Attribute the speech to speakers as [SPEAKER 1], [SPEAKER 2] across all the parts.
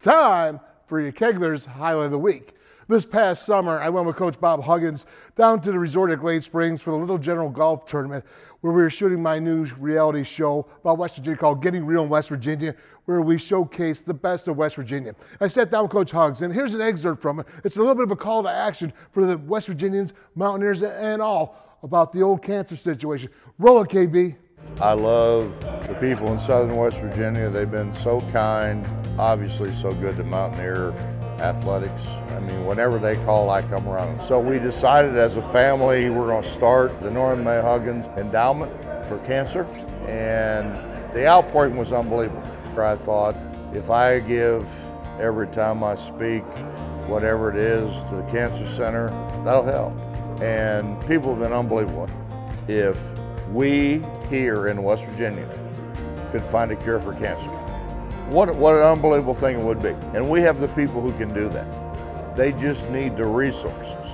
[SPEAKER 1] Time for your Kegler's Highlight of the Week. This past summer, I went with Coach Bob Huggins down to the resort at Glade Springs for the Little General Golf Tournament, where we were shooting my new reality show about West Virginia called Getting Real in West Virginia, where we showcase the best of West Virginia. I sat down with Coach Huggins, and here's an excerpt from it. It's a little bit of a call to action for the West Virginians, Mountaineers, and all about the old cancer situation. Roll it, KB.
[SPEAKER 2] I love the people in southern West Virginia. They've been so kind, obviously so good to Mountaineer athletics. I mean, whenever they call, I come around. So we decided as a family we're going to start the Norma Mae Huggins Endowment for Cancer. And the outpouring was unbelievable. I thought if I give every time I speak whatever it is to the Cancer Center, that'll help. And people have been unbelievable. If we here in West Virginia could find a cure for cancer. What, what an unbelievable thing it would be. And we have the people who can do that. They just need the resources.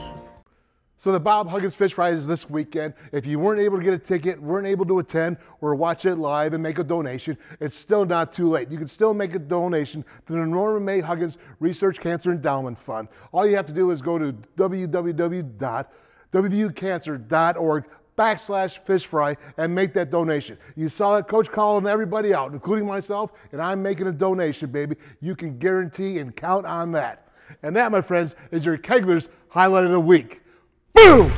[SPEAKER 1] So the Bob Huggins Fish Fry is this weekend. If you weren't able to get a ticket, weren't able to attend, or watch it live and make a donation, it's still not too late. You can still make a donation to the Norma Mae Huggins Research Cancer Endowment Fund. All you have to do is go to www.wvucancer.org backslash fish fry and make that donation. You saw that coach calling everybody out, including myself, and I'm making a donation, baby. You can guarantee and count on that. And that, my friends, is your Kegler's highlight of the week. Boom!